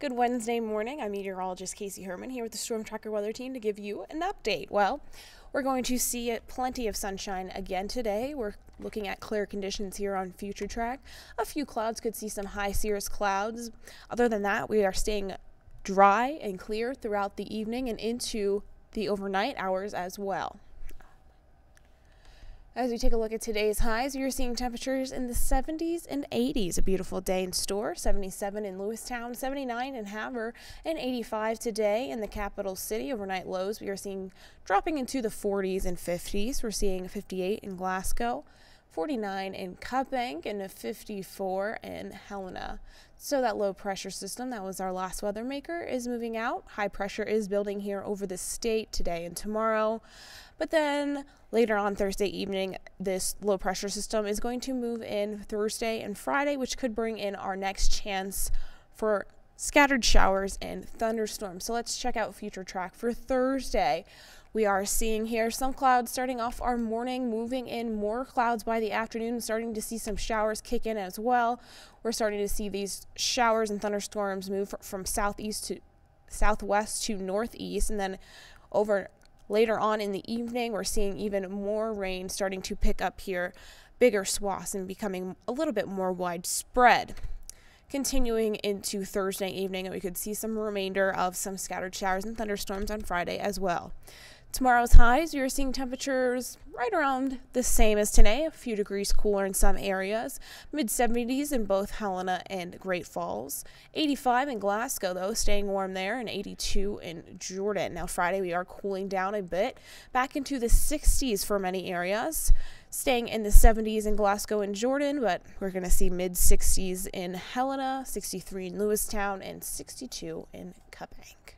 Good Wednesday morning. I'm meteorologist Casey Herman here with the Storm Tracker Weather Team to give you an update. Well, we're going to see plenty of sunshine again today. We're looking at clear conditions here on Future Track. A few clouds could see some high cirrus clouds. Other than that, we are staying dry and clear throughout the evening and into the overnight hours as well. As we take a look at today's highs, you're seeing temperatures in the 70s and 80s. A beautiful day in store, 77 in Lewistown, 79 in Havre, and 85 today in the capital city. Overnight lows we are seeing dropping into the 40s and 50s. We're seeing 58 in Glasgow, 49 in Cut Bank, and a 54 in Helena. So that low pressure system that was our last weather maker is moving out. High pressure is building here over the state today and tomorrow. But then later on Thursday evening, this low pressure system is going to move in Thursday and Friday, which could bring in our next chance for scattered showers and thunderstorms. So let's check out future track for Thursday. We are seeing here some clouds starting off our morning, moving in more clouds by the afternoon, starting to see some showers kick in as well. We're starting to see these showers and thunderstorms move from southeast to southwest to northeast, and then over Later on in the evening, we're seeing even more rain starting to pick up here, bigger swaths and becoming a little bit more widespread. Continuing into Thursday evening, we could see some remainder of some scattered showers and thunderstorms on Friday as well. Tomorrow's highs, you're seeing temperatures right around the same as today, a few degrees cooler in some areas. Mid 70s in both Helena and Great Falls. 85 in Glasgow, though, staying warm there, and 82 in Jordan. Now, Friday, we are cooling down a bit, back into the 60s for many areas. Staying in the 70s in Glasgow and Jordan, but we're going to see mid 60s in Helena, 63 in Lewistown, and 62 in Cut Bank.